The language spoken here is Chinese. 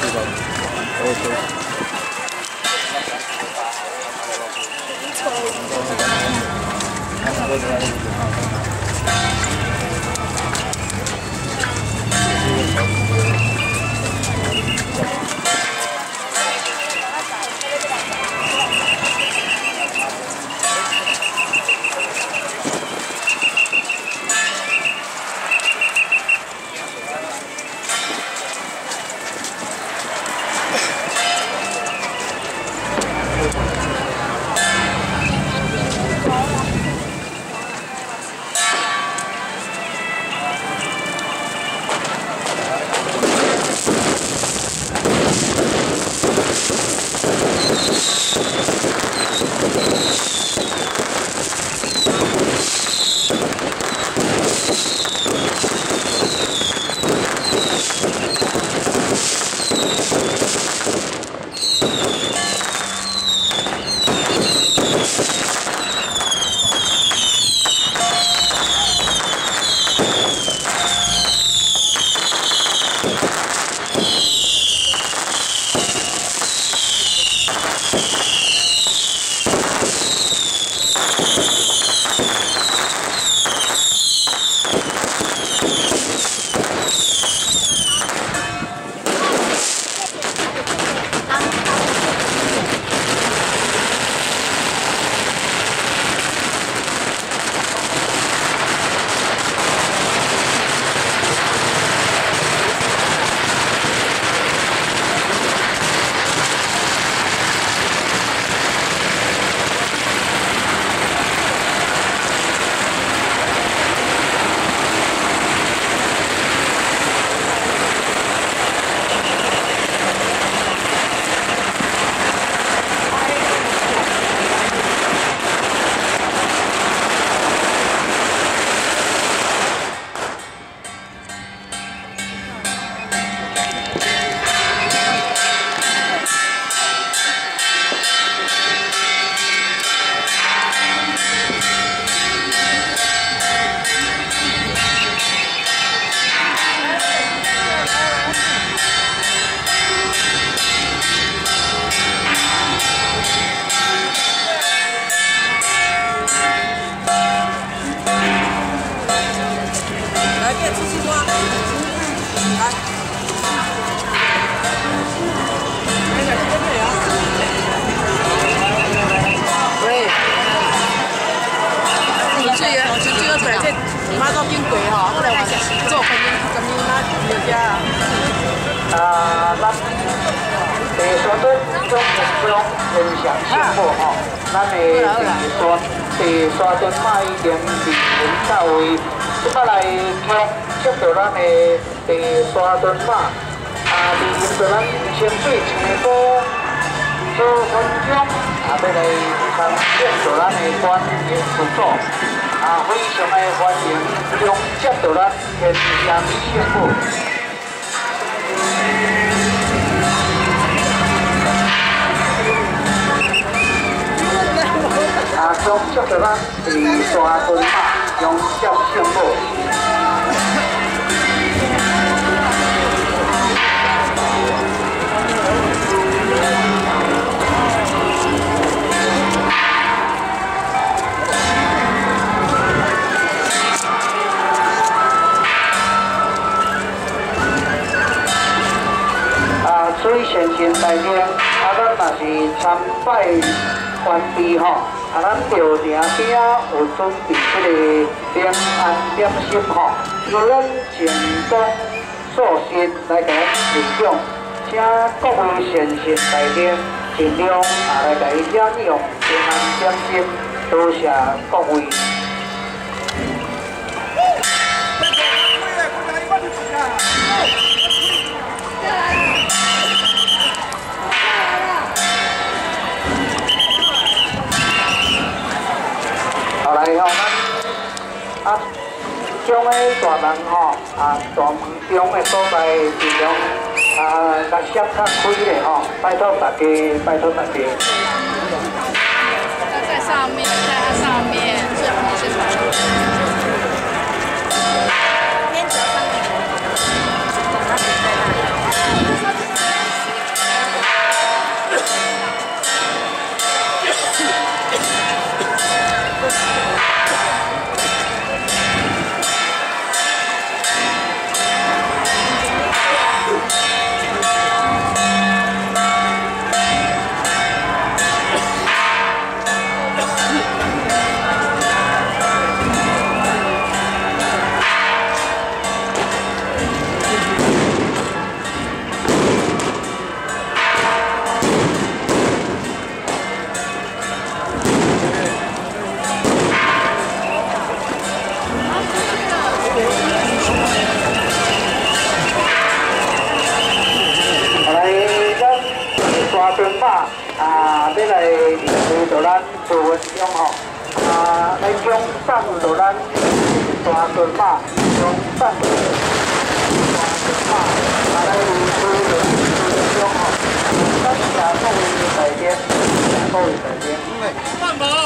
对吧？对对。Thank. 自己挖的。来。这个菜这买到冰柜吼，后来做冰冰冰冰啊，冰冰啊。啊，那地沙墩种不用分享辛苦吼，那地地沙地沙墩一点冰冰到位。再来接接到咱的第三吨嘛，啊，第四吨咱清水清的多，分钟，啊，再来参接到咱的观音菩萨，啊，非常的欢迎，将接到咱天香师傅。啊，将接到咱第三吨嘛。啊叫胜过。所以先前大家，阿咱也是参拜关帝吼。啊，咱就定定有准备这个平安点心吼，若咱静观素心来给咱分，请各位善信来念，尽量啊来给伊用平安点心，多谢各位。各位大门哦，啊，大门中的所在地方，啊，日节他开的哦，拜托大家，拜托大家。在上面，在他上面，是那些船。将上到咱大屯马，将上大屯马，啊，来有输的分钟吼，咱下各位大家，下各位大家。慢跑，慢跑。